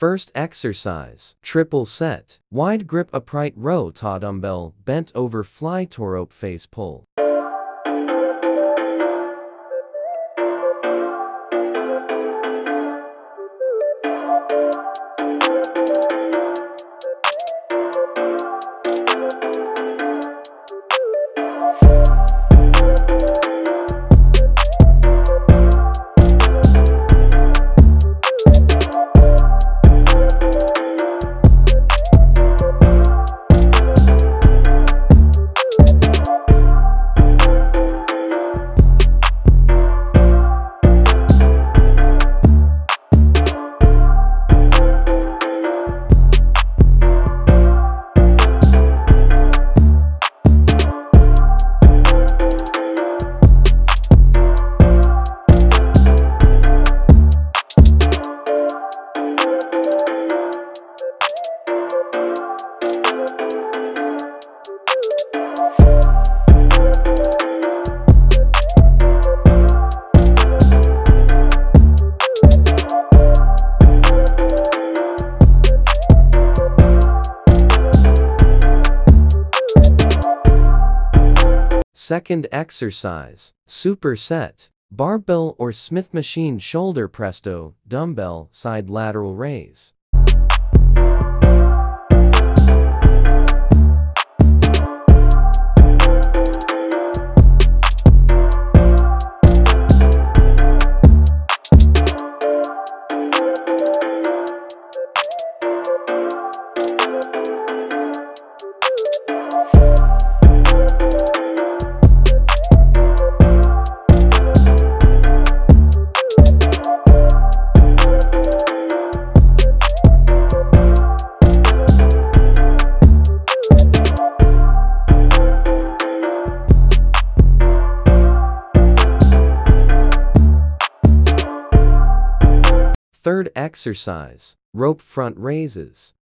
First exercise. Triple set. Wide grip upright row ta dumbbell bent over fly to rope face pull. Second exercise. Superset. Barbell or Smith machine shoulder press to, dumbbell, side lateral raise. Third exercise. Rope front raises.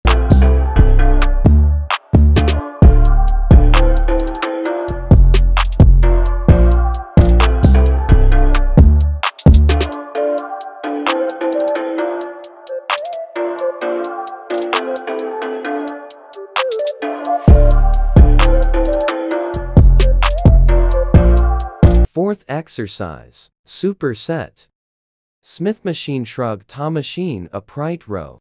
Fourth exercise. Superset. Smith machine shrug ta machine upright row.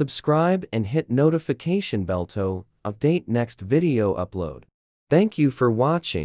Subscribe and hit notification bell to update next video upload. Thank you for watching.